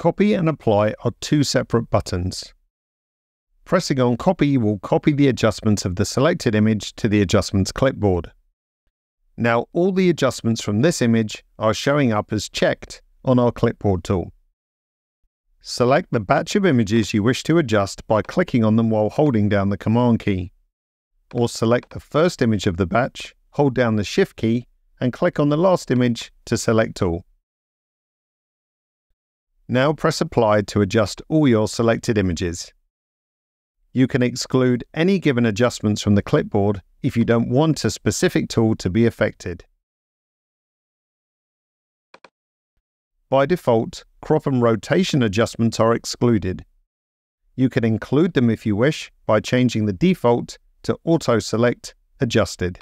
Copy and apply are two separate buttons. Pressing on copy will copy the adjustments of the selected image to the adjustments clipboard. Now all the adjustments from this image are showing up as checked on our clipboard tool. Select the batch of images you wish to adjust by clicking on them while holding down the Command key. Or select the first image of the batch, hold down the Shift key, and click on the last image to select all. Now press Apply to adjust all your selected images. You can exclude any given adjustments from the clipboard if you don't want a specific tool to be affected. By default, crop and rotation adjustments are excluded. You can include them if you wish by changing the default to Auto Select Adjusted.